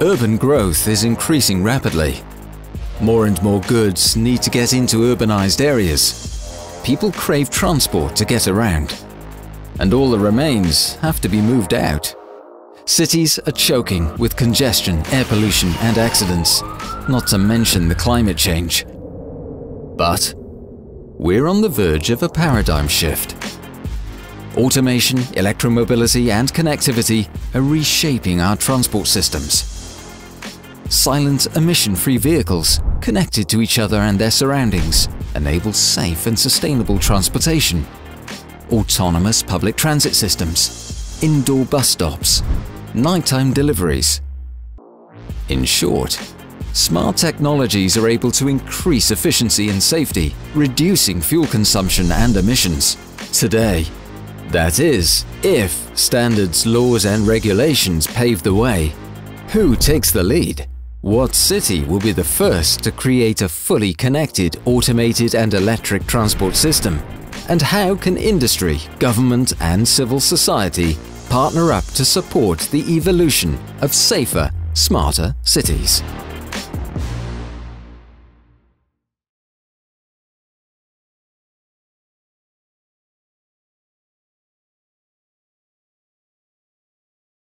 Urban growth is increasing rapidly. More and more goods need to get into urbanized areas. People crave transport to get around. And all the remains have to be moved out. Cities are choking with congestion, air pollution and accidents, not to mention the climate change. But we're on the verge of a paradigm shift. Automation, electromobility and connectivity are reshaping our transport systems silent emission-free vehicles connected to each other and their surroundings enable safe and sustainable transportation. Autonomous public transit systems, indoor bus stops, nighttime deliveries. In short, smart technologies are able to increase efficiency and safety, reducing fuel consumption and emissions. Today, that is, if standards, laws and regulations pave the way. Who takes the lead? What city will be the first to create a fully connected, automated and electric transport system? And how can industry, government and civil society partner up to support the evolution of safer, smarter cities?